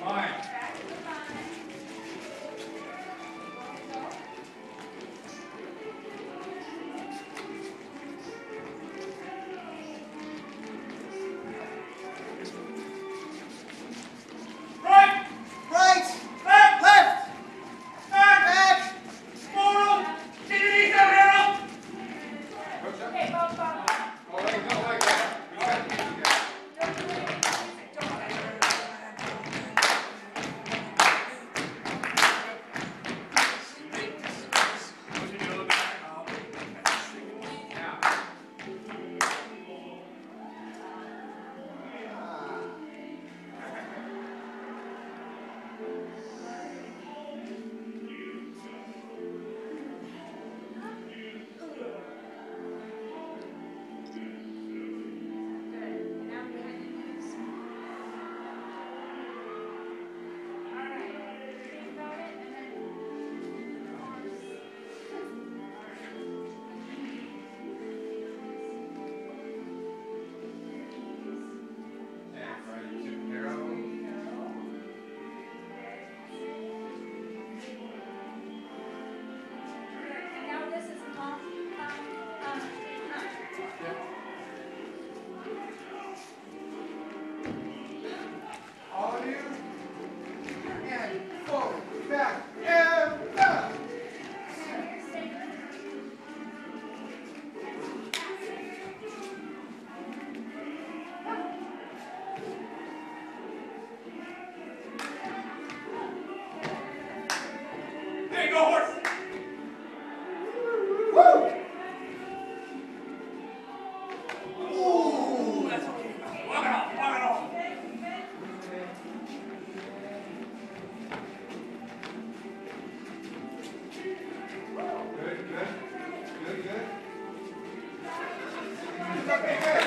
Smart. Good.